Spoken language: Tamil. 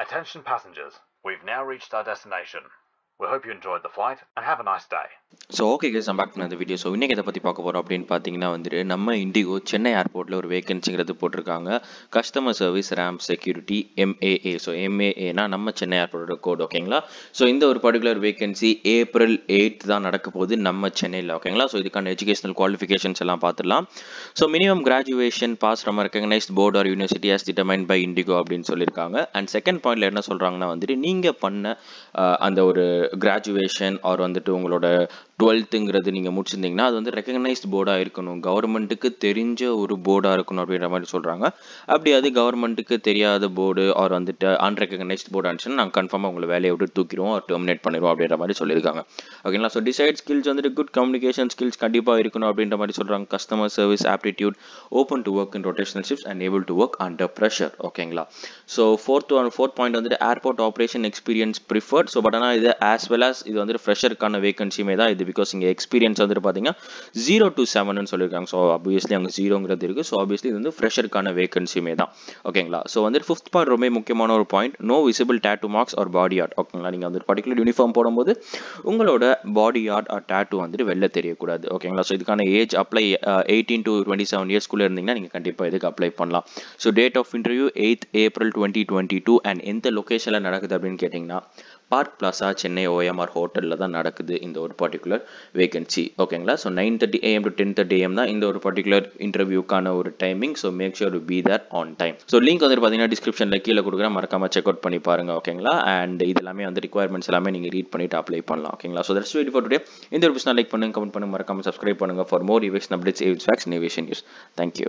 Attention passengers, we've now reached our destination. We hope you enjoyed the flight and have a nice day. So okay case பேக் பண்ண வீடியோ ஸோ இன்றைக்கி எதை பற்றி பார்க்க போகிறோம் அப்படின்னு பார்த்தீங்கன்னா வந்துட்டு நம்ம இண்டிகோ சென்னை ஏர்போர்ட்டில் ஒரு வேகன்சிங்கிறது போட்டிருக்காங்க. Customer service ramp security MAA so எம்ஏஏனா நம்ம சென்னை ஏர்போர்ட்டோட கோட் ஓகேங்களா ஸோ இந்த ஒரு பர்டிகுலர் வேகன்சி ஏப்ரல் எயிட் தான் நடக்க போகுது நம்ம சென்னையில் ஓகேங்களா ஸோ இதுக்கான எஜுகேஷனல் குவாலிஃபிகேஷன்ஸ் எல்லாம் பார்த்துடலாம். So minimum graduation pass from recognised board or university as determine by IndiGo அப்படின்னு சொல்லியிருக்காங்க. அண்ட் செகண்ட் பாயிண்ட்ல என்ன சொல்கிறாங்கன்னா வந்துட்டு நீங்கள் பண்ண அந்த ஒரு கிராஜுவேஷன் ஆர் வந்துட்டு உங்களோட டுவெல்த்துங்கிறது நீங்கள் முடிச்சிருந்தீங்கன்னா அது வந்து ரெக்கக்னைஸ்ட் போர்டாக இருக்கணும். கவர்மெண்ட்டுக்கு தெரிஞ்ச ஒரு போர்டாக இருக்கணும் அப்படின்ற மாதிரி சொல்கிறாங்க அப்படி அது கவர்மெண்ட்டுக்கு தெரியாத போர்டு ஆர் வந்துட்டு அன்ரெக்கக்னைஸ்ட் போர்டு இருந்துச்சுன்னா நாங்கள் கன்ஃபார்மாக உங்களை வேலையை விட்டு தூக்கிடுவோம் ஆர் டெர்மினேட் பண்ணிடுவோம் அப்படின்ற மாதிரி சொல்லியிருக்காங்க. ஓகேங்களா ஸோ டிசைட் ஸ்கில்ஸ் வந்துட்டு குட் கம்யூனிகேஷன் ஸ்கில்ஸ் கண்டிப்பாக இருக்கணும் அப்படின்ற மாதிரி சொல்கிறாங்க customer service aptitude open to work in rotational shifts and able to work under pressure ஓகேங்களா ஸோ ஃபோர்த் ஃபோர்த் பாயிண்ட் வந்துட்டு airport operation experience preferred so but ஆனால் இது ஆஸ் வெல் ஆஸ் இது வந்து ஃப்ரெஷருக்கான வேகன்சியுமே தான் இது பிகாஸ் இங்கே எக்ஸ்பீரியன்ஸ் வந்துட்டு பார்த்தீங்கன்னா ஜீரோ டு செவன் சொல்லியிருக்காங்க ஸோ ஆப்வியஸ்லி அங்கே ஜீரோங்கிறது இருக்குது ஸோ ஆப்வியஸ்லி இது வந்து ஃப்ரெஷருக்கான வேகன்சியுமே தான். ஓகேங்களா ஸோ வந்து ஃபிஃப்த் பார்ட் ரொம்ப முக்கியமான ஒரு point no visible tattoo marks or body art ஓகேங்களா நீங்கள் வந்து பர்டிகுலர் யூனிஃபார்ம் போடும்போது உங்களோட பாடி ஆர்ட் ஆர் டேட்டு வந்துட்டு வெளில தெரியக்கூடாது. ஓகேங்களா ஸோ இதுக்கான age apply eighteen to twenty seven இயர்ஸ்க்குள்ளே இருந்தீங்கன்னா நீங்கள் கண்டிப்பாக இதுக்கு அப்ளை பண்ணலாம். So date of interview eighth April twenty twenty two and எந்த லொக்கேஷனில் நடக்குது அப்படின்னு கேட்டிங்கன்னா பார்க் பிளாசா சென்னை ஓஎம்ஆர் ஹோட்டலில் தான் நடக்குது இந்த ஒரு பர்டிகுலர் வேகன்சி ஓகேங்களா so nine thirty AM to ten thirty AM தான் இந்த ஒரு பர்டிகுலர் இன்டர்வியூக்கான ஒரு timing so make sure be there on time so link வந்துட்டு பார்த்தீங்கன்னா டிஸ்கிரிப்ஷனில் கீழே கொடுக்குறேன். மறக்காம செக் அவுட் பண்ணி பாருங்க. ஓகேங்களா அண்ட் இது எல்லாமே வந்து ரிக்யர்மெண்ட்ஸ் எல்லாமே நீங்கள் ரீட் பண்ணிட்டு அப்ளை பண்ணலாம். ஓகேங்களா so that's wait for today இந்த ஒரு பிஸ்னா லைக் பண்ணுங்க கமெண்ட் பண்ணுங்க மறக்காம சப்ஸ்கிரைப் பண்ணுங்க. For more aviation updates இவ்ஸ் facts aviation news thank you